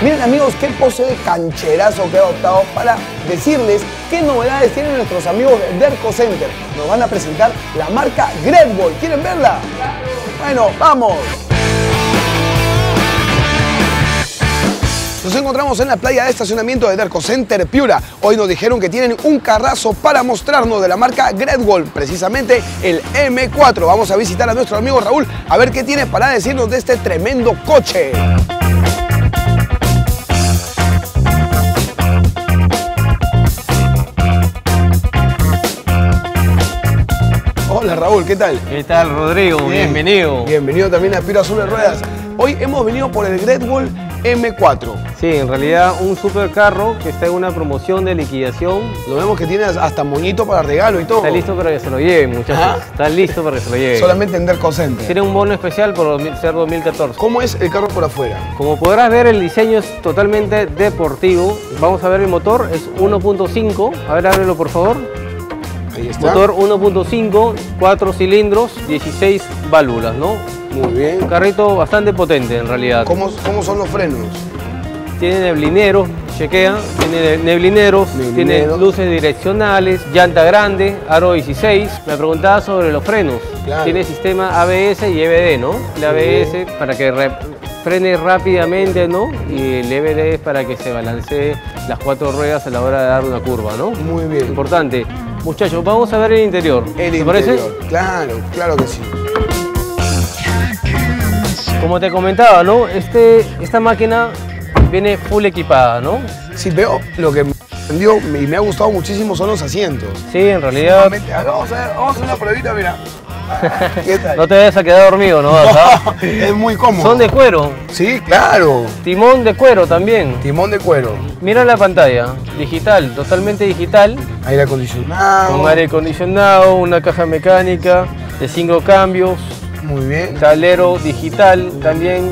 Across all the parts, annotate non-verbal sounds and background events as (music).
Miren amigos, qué pose de cancherazo que he adoptado para decirles qué novedades tienen nuestros amigos de Derco Center. Nos van a presentar la marca Great Ball. ¿Quieren verla? Bueno, vamos. Nos encontramos en la playa de estacionamiento de Derco Center Piura. Hoy nos dijeron que tienen un carrazo para mostrarnos de la marca Great Wall, precisamente el M4. Vamos a visitar a nuestro amigo Raúl a ver qué tiene para decirnos de este tremendo coche. Hola Raúl, ¿qué tal? ¿Qué tal Rodrigo? Bien. Bienvenido. Bienvenido también a Piura Azul de Ruedas. Hoy hemos venido por el Great Wall M4. Sí, en realidad un supercarro que está en una promoción de liquidación. Lo vemos que tiene hasta moñito para regalo y todo. Está listo para que se lo lleven, muchachos. Ajá. Está listo para que se lo lleven. Solamente en Derco Center. Tiene un bono especial por 2000 ser 2014. ¿Cómo es el carro por afuera? Como podrás ver, el diseño es totalmente deportivo. Vamos a ver el motor, es 1.5. A ver, ábrelo por favor. Motor 1.5, 4 cilindros, 16 válvulas, ¿no? Muy bien. Un carrito bastante potente en realidad. ¿Cómo, cómo son los frenos? Tiene neblineros, chequea, tiene neblineros, Neblineros. tiene luces direccionales, llanta grande, aro 16. Me preguntaba sobre los frenos. Claro. Tiene sistema ABS y EBD, ¿no? El ABS para que re- frene rápidamente, ¿no? Y el EBD es para que se balancee las cuatro ruedas a la hora de dar una curva, ¿no? Muy bien. Importante. Muchachos, vamos a ver el interior. El ¿Te interior. parece? Claro, claro que sí. Como te comentaba, ¿no? Este, esta máquina viene full equipada, ¿no? Sí, veo lo que me sorprendió y me ha gustado muchísimo son los asientos. Sí, en realidad Vamos a, ver, vamos a hacer una pruebita, mira. No te vayas a quedar dormido, ¿no? Acá. (laughs) es muy cómodo. Son de cuero, Sí, claro. timón de cuero también. Timón de cuero. Mira la pantalla, digital, totalmente digital, Aire acondicionado. con aire acondicionado, una caja mecánica de cinco cambios, Muy bien. tablero digital también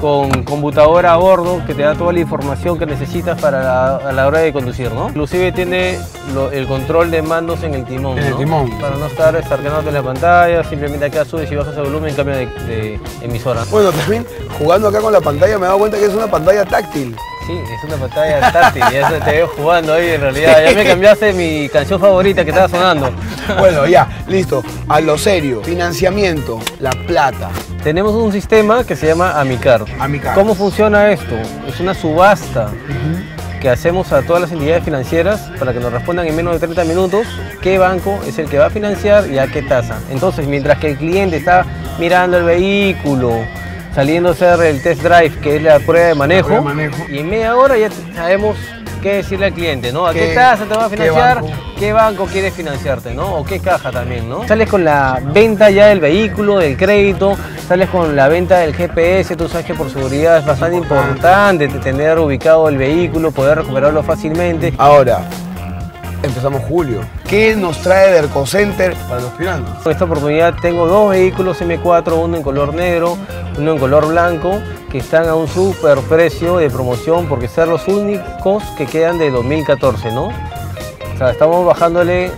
con computadora a bordo que te da toda la información que necesitas para la, a la hora de conducir, ¿no? Inclusive tiene lo- el control de mandos en el timón, En el ¿no? timón. Para no estar estarqueándote en la pantalla, simplemente acá subes y bajas el volumen, cambia de, de emisora. Bueno, también jugando acá con la pantalla me he dado cuenta que es una pantalla táctil. Sí, es una pantalla táctil, ya te veo jugando ahí en realidad. Ya me cambiaste mi canción favorita que estaba sonando. Bueno, ya, listo. A lo serio. Financiamiento, la plata. Tenemos un sistema que se llama Amicar. Amicar. ¿Cómo funciona esto? Es una subasta que hacemos a todas las entidades financieras para que nos respondan en menos de 30 minutos qué banco es el que va a financiar y a qué tasa. Entonces, mientras que el cliente está mirando el vehículo, saliendo a hacer el test drive, que es la prueba de manejo, prueba de manejo. y en media hora ya sabemos qué decirle al cliente, ¿no? ¿A qué, ¿Qué- tasa te va a qué financiar? banco? ¿Qué banco quieres financiarte, no? O qué caja también, ¿no? Sales con la venta ya del vehículo, del crédito, sales con la venta del GPS, tú sabes que por seguridad es bastante importante tener ubicado el vehículo, poder recuperarlo fácilmente. Ahora, empezamos julio. ¿Qué nos trae Derco Center para los piranhas? En esta oportunidad tengo dos vehículos M4, uno en color negro, uno en color blanco, que están a un super precio de promoción porque son los únicos que quedan de 2014, ¿no? O sea, estamos bajándole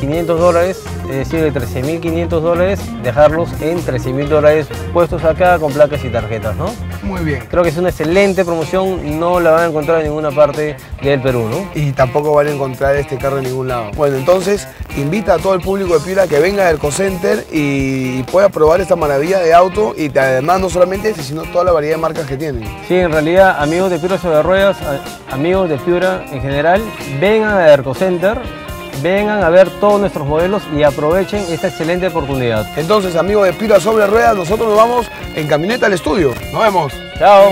500 dólares, es decir, de 13.500 dólares, dejarlos en 13.000 dólares puestos acá con placas y tarjetas, ¿no? Muy bien. Creo que es una excelente promoción, no la van a encontrar en ninguna parte del Perú, ¿no? Y tampoco van a encontrar este carro en ningún lado. Bueno, entonces invita a todo el público de Piura que venga al Center y pueda probar esta maravilla de auto y además no solamente este, sino toda la variedad de marcas que tienen. Sí, en realidad, amigos de Piura sobre ruedas, amigos de Piura en general, vengan a Ercocenter, vengan a ver todos nuestros modelos y aprovechen esta excelente oportunidad. Entonces, amigos de Piura sobre ruedas, nosotros nos vamos en camioneta al estudio. Nos vemos. Chao.